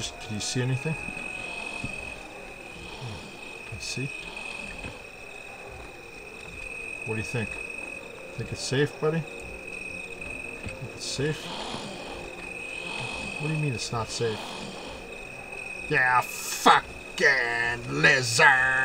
Just, can you see anything? Hmm, can you see? What do you think? Think it's safe, buddy? Think it's safe? What do you mean it's not safe? Yeah, fucking lizard!